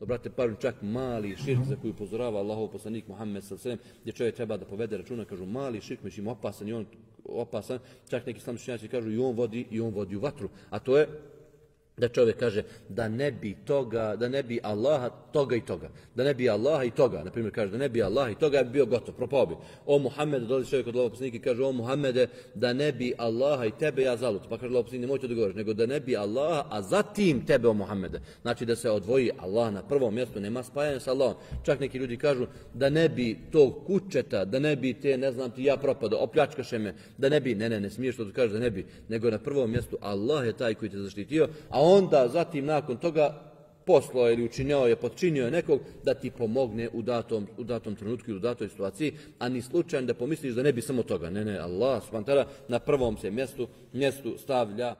obrate pažnju, čak mali širk za koji upozorava Allahov poslanik Muhammed s.a.v. gdje čovjek treba da povede računa, kažu mali širk, među opasan i on opasan, čak neki islamski kažu i on vodi i on vodi u vatru. A to je da čovjek kaže da ne bi toga, da ne bi Allaha toga i toga, da ne bi Allaha i toga, na primjer kaže da ne bi Allaha i toga, ja bi bio gotov, propao bi. O Muhammede, dolazi čovjek od Allahog i kaže o Muhammede, da ne bi Allaha i tebe ja zalut. Pa kaže Allahog nemojte da govoriš, nego da ne bi Allaha, a zatim tebe o Muhammede. Znači da se odvoji Allah na prvom mjestu, nema spajanja sa Allahom. Čak neki ljudi kažu da ne bi tog kučeta, da ne bi te, ne znam ti, ja propada, opljačkaše me, da ne bi, ne, ne, ne smiješ to da kažeš da ne bi, nego na prvom mjestu Allah je taj koji te zaštitio, a onda zatim nakon toga poslo ili učinjao je, podčinio je nekog da ti pomogne u datom, u datom trenutku ili u datoj situaciji, a ni slučajno da pomisliš da ne bi samo toga. Ne, ne, Allah, subhanahu na prvom se mjestu, mjestu stavlja